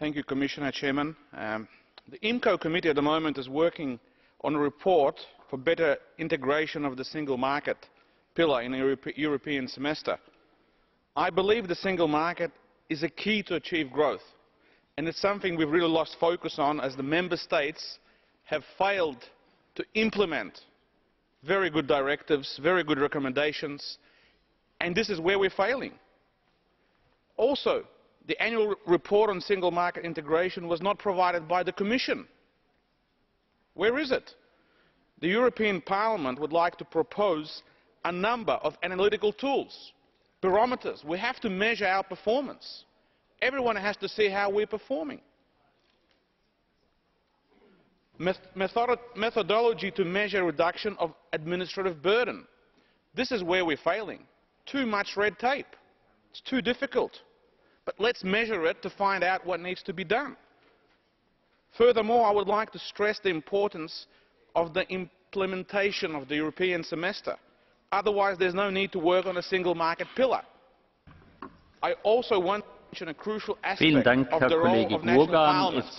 Thank you, Commissioner Chairman. Um, the IMCO committee at the moment is working on a report for better integration of the single market pillar in the Europe European semester. I believe the single market is a key to achieve growth and it's something we've really lost focus on as the member states have failed to implement very good directives, very good recommendations, and this is where we're failing. Also, the annual report on single market integration was not provided by the Commission. Where is it? The European Parliament would like to propose a number of analytical tools, barometers. We have to measure our performance. Everyone has to see how we're performing. methodology to measure reduction of administrative burden. This is where we're failing. Too much red tape. It's too difficult. But let's measure it to find out what needs to be done. Furthermore, I would like to stress the importance of the implementation of the European semester. Otherwise, there's no need to work on a single market pillar. I also want to mention a crucial aspect Vielen Dank, of Herr the role Kollege of national Burgan. Parliaments.